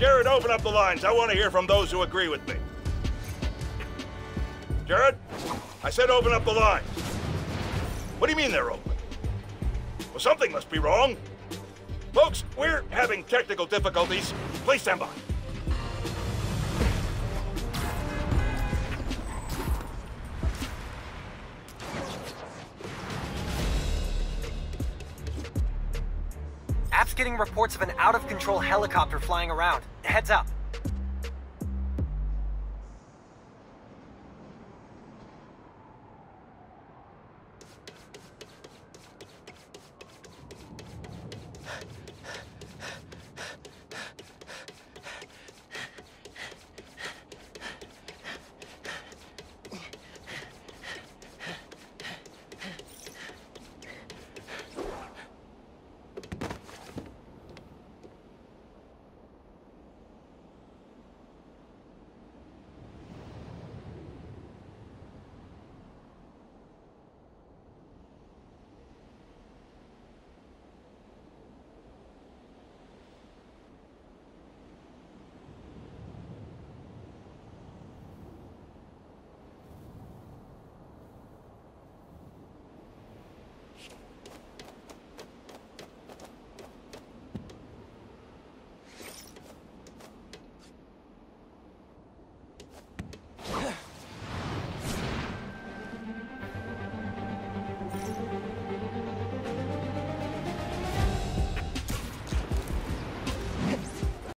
Jared, open up the lines. I want to hear from those who agree with me. Jared? I said open up the lines. What do you mean they're open? Well, something must be wrong. Folks, we're having technical difficulties. Please stand by. App's getting reports of an out-of-control helicopter flying around. Heads up.